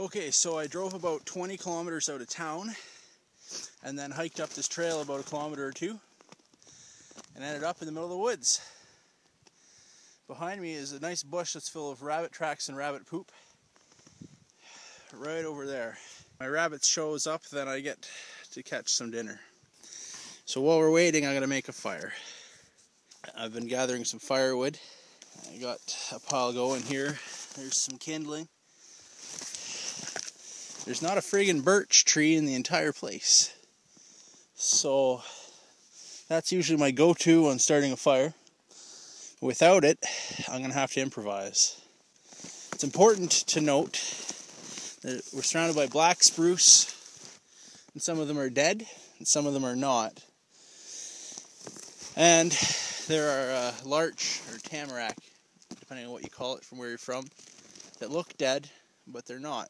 Okay, so I drove about 20 kilometers out of town and then hiked up this trail about a kilometer or two and ended up in the middle of the woods. Behind me is a nice bush that's full of rabbit tracks and rabbit poop. Right over there. My rabbit shows up, then I get to catch some dinner. So while we're waiting, I'm gonna make a fire. I've been gathering some firewood. I got a pile going here. There's some kindling. There's not a friggin' birch tree in the entire place. So that's usually my go-to on starting a fire. Without it, I'm gonna have to improvise. It's important to note that we're surrounded by black spruce, and some of them are dead, and some of them are not. And there are uh, larch or tamarack, depending on what you call it from where you're from, that look dead, but they're not.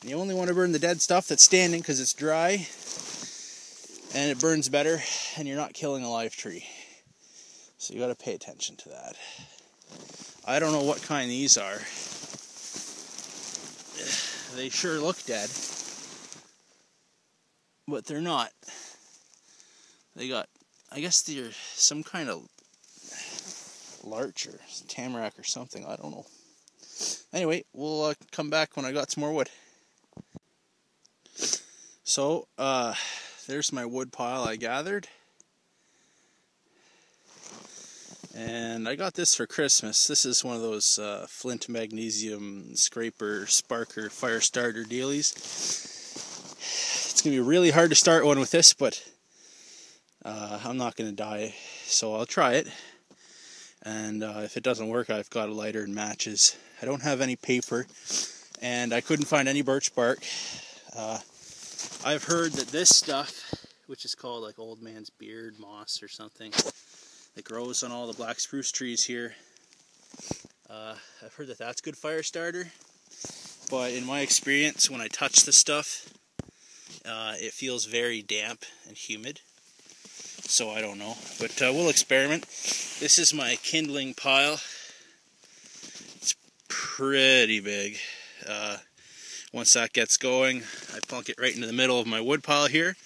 And you only want to burn the dead stuff that's standing because it's dry and it burns better and you're not killing a live tree. So you got to pay attention to that. I don't know what kind these are. They sure look dead. But they're not. They got I guess they're some kind of larch or tamarack or something. I don't know. Anyway, we'll uh, come back when I got some more wood. So, uh, there's my wood pile I gathered. And I got this for Christmas. This is one of those uh, flint magnesium scraper, sparker, fire starter dealies. It's going to be really hard to start one with this, but uh, I'm not going to die, so I'll try it. And uh, if it doesn't work, I've got a lighter and matches. I don't have any paper, and I couldn't find any birch bark. Uh, I've heard that this stuff, which is called like old man's beard moss or something, that grows on all the black spruce trees here. Uh, I've heard that that's good fire starter, but in my experience, when I touch the stuff, uh, it feels very damp and humid so I don't know. But uh, we'll experiment. This is my kindling pile. It's pretty big. Uh, once that gets going, I plunk it right into the middle of my wood pile here.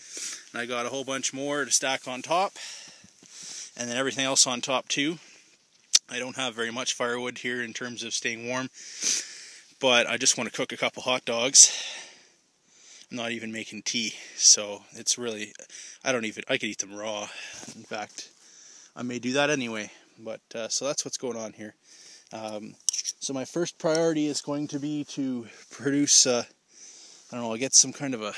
And I got a whole bunch more to stack on top. And then everything else on top too. I don't have very much firewood here in terms of staying warm. But I just want to cook a couple hot dogs I'm not even making tea, so it's really, I don't even, I could eat them raw. In fact, I may do that anyway. But uh, so that's what's going on here. Um, so my first priority is going to be to produce, uh, I don't know, I'll get some kind of a,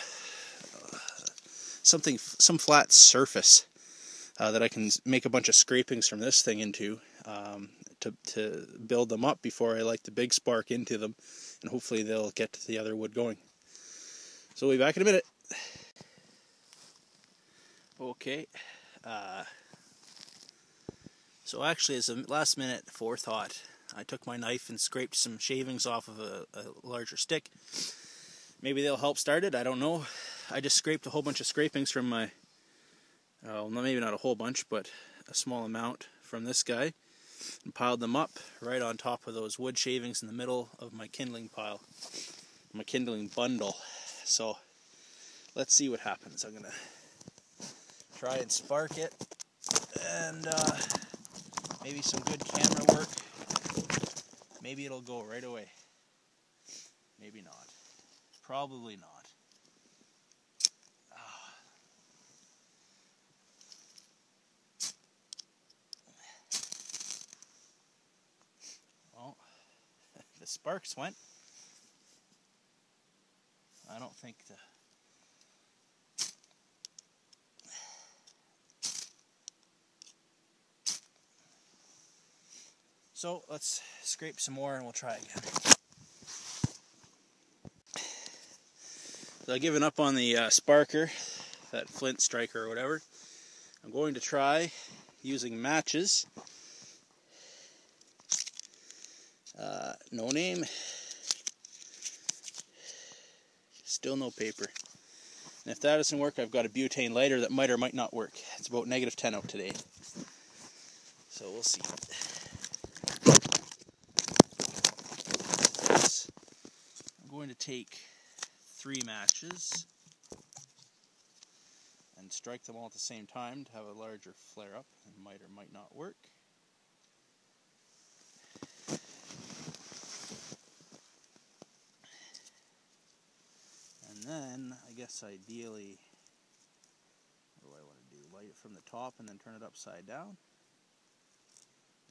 something, some flat surface uh, that I can make a bunch of scrapings from this thing into um, to, to build them up before I light the big spark into them, and hopefully they'll get the other wood going. So we'll be back in a minute. Okay. Uh, so actually, as a last minute forethought, I took my knife and scraped some shavings off of a, a larger stick. Maybe they'll help start it. I don't know. I just scraped a whole bunch of scrapings from my, well, maybe not a whole bunch, but a small amount from this guy, and piled them up right on top of those wood shavings in the middle of my kindling pile, my kindling bundle. So let's see what happens. I'm gonna try and spark it and uh, maybe some good camera work. Maybe it'll go right away. Maybe not. Probably not. Ah. Well, the sparks went. I don't think the So let's scrape some more and we'll try again. So I've given up on the uh, sparker, that flint striker or whatever. I'm going to try using matches. Uh, no name, Still no paper. And if that doesn't work, I've got a butane lighter that might or might not work. It's about negative 10 out today. So we'll see. I'm going to to take three matches and strike them all at the same time to have a larger flare up. It might or might not work. And then, I guess ideally, what do I want to do? Light it from the top and then turn it upside down.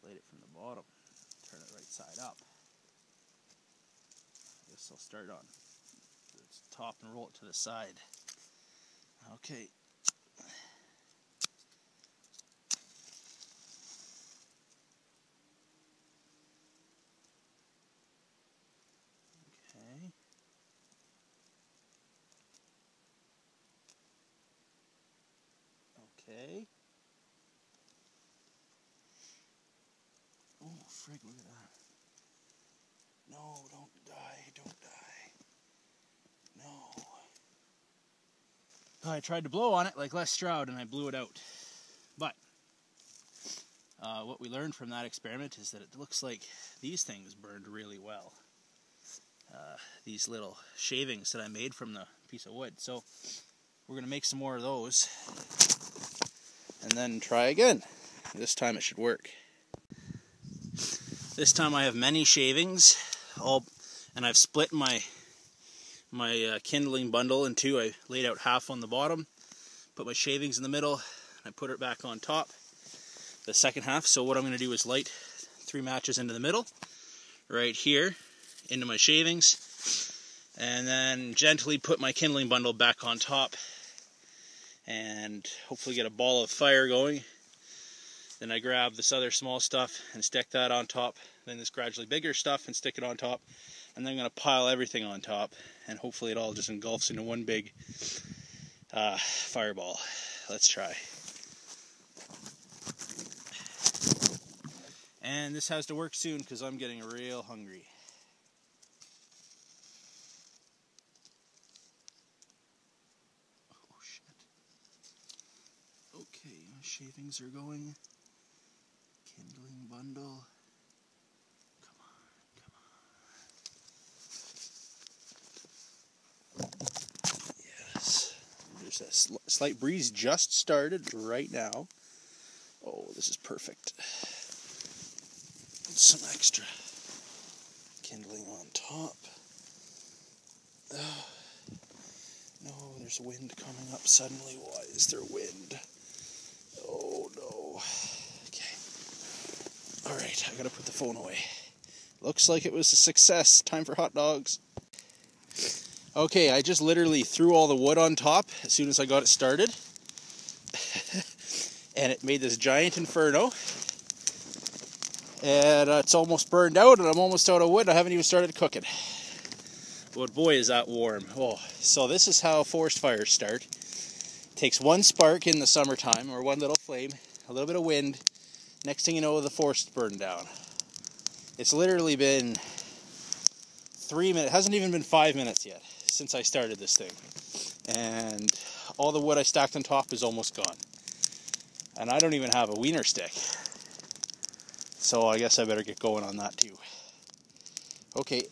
Light it from the bottom, turn it right side up. I guess I'll start on top and roll it to the side. Okay, Okay. Oh, frig, look at that. No, don't die, don't die. No. I tried to blow on it like Les Stroud and I blew it out. But uh, what we learned from that experiment is that it looks like these things burned really well. Uh, these little shavings that I made from the piece of wood. So we're going to make some more of those and then try again. This time it should work. This time I have many shavings, all, and I've split my my uh, kindling bundle in two. I laid out half on the bottom, put my shavings in the middle, I put it back on top, the second half. So what I'm going to do is light three matches into the middle, right here, into my shavings, and then gently put my kindling bundle back on top and hopefully get a ball of fire going. Then I grab this other small stuff and stick that on top. Then this gradually bigger stuff and stick it on top. And then I'm going to pile everything on top. And hopefully it all just engulfs into one big uh, fireball. Let's try. And this has to work soon because I'm getting real hungry. Oh shit. Okay, my shavings are going. Kindling bundle. Come on, come on. Yes. There's a sl slight breeze just started right now. Oh, this is perfect. Some extra kindling on top. Oh, no, there's wind coming up suddenly. Why is there wind? Oh no. Okay. Alright, I gotta put the phone away. Looks like it was a success. Time for hot dogs. Okay, I just literally threw all the wood on top as soon as I got it started. and it made this giant inferno. And uh, it's almost burned out, and I'm almost out of wood. I haven't even started cooking. But boy, is that warm. Oh, so this is how forest fires start takes one spark in the summertime or one little flame, a little bit of wind. Next thing you know, the forest burned down. It's literally been three minutes, hasn't even been five minutes yet since I started this thing. And all the wood I stacked on top is almost gone. And I don't even have a wiener stick. So I guess I better get going on that too. Okay,